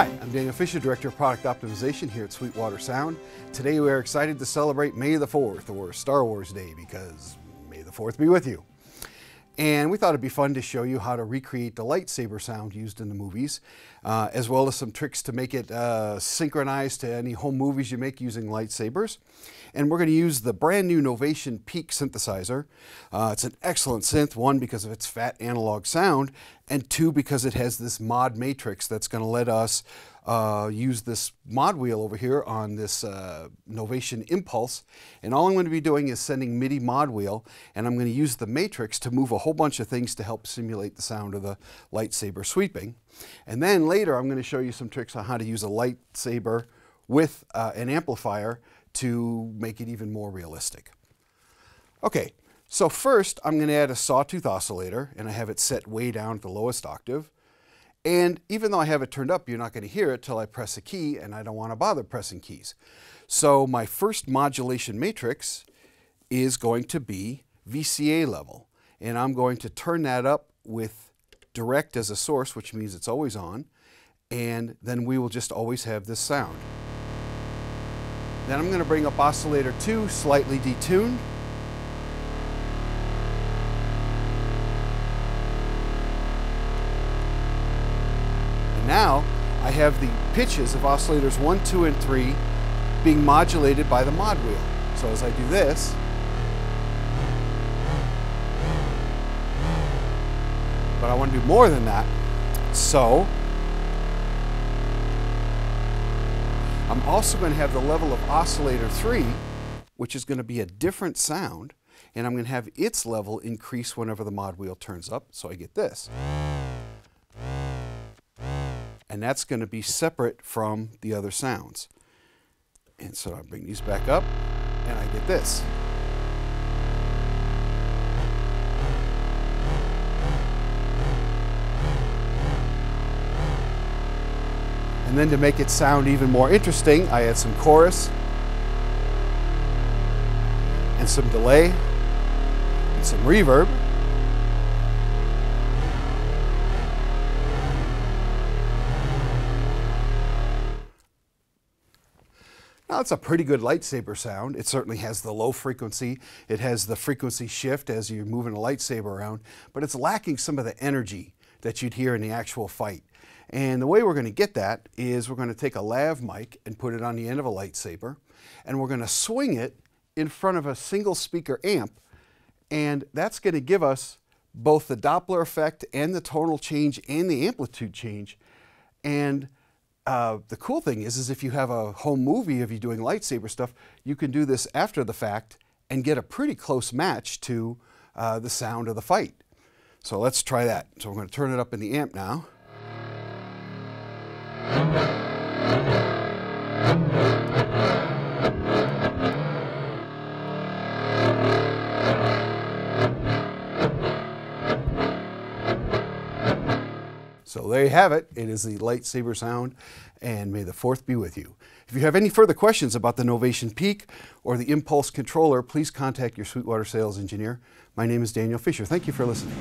Hi, I'm Daniel Fisher, Director of Product Optimization here at Sweetwater Sound. Today we are excited to celebrate May the 4th, or Star Wars Day, because May the 4th be with you. And we thought it'd be fun to show you how to recreate the lightsaber sound used in the movies, uh, as well as some tricks to make it uh, synchronized to any home movies you make using lightsabers. And we're going to use the brand new Novation Peak synthesizer. Uh, it's an excellent synth, one because of its fat analog sound, and two because it has this mod matrix that's going to let us uh, use this mod wheel over here on this uh, Novation Impulse. And all I'm going to be doing is sending MIDI mod wheel, and I'm going to use the matrix to move a whole bunch of things to help simulate the sound of the lightsaber sweeping. And then later I'm going to show you some tricks on how to use a lightsaber with uh, an amplifier to make it even more realistic. Okay, so first I'm going to add a sawtooth oscillator and I have it set way down at the lowest octave. And even though I have it turned up, you're not going to hear it till I press a key and I don't want to bother pressing keys. So my first modulation matrix is going to be VCA level. And I'm going to turn that up with direct as a source, which means it's always on. And then we will just always have this sound. Then I'm going to bring up oscillator 2, slightly detuned. Now I have the pitches of oscillators 1, 2, and 3 being modulated by the mod wheel. So as I do this, but I want to do more than that. So I'm also going to have the level of oscillator 3, which is going to be a different sound, and I'm going to have its level increase whenever the mod wheel turns up, so I get this. And that's going to be separate from the other sounds. And so I bring these back up, and I get this. And then to make it sound even more interesting, I add some chorus and some delay and some reverb. Now it's a pretty good lightsaber sound. It certainly has the low frequency. It has the frequency shift as you're moving a lightsaber around, but it's lacking some of the energy that you'd hear in the actual fight. And the way we're going to get that is we're going to take a lav mic and put it on the end of a lightsaber, and we're going to swing it in front of a single speaker amp, and that's going to give us both the Doppler effect and the tonal change and the amplitude change. And uh, the cool thing is, is if you have a home movie of you doing lightsaber stuff, you can do this after the fact and get a pretty close match to uh, the sound of the fight. So let's try that. So we're going to turn it up in the amp now. So there you have it. It is the lightsaber sound, and may the fourth be with you. If you have any further questions about the Novation Peak or the Impulse controller, please contact your Sweetwater sales engineer. My name is Daniel Fisher. Thank you for listening.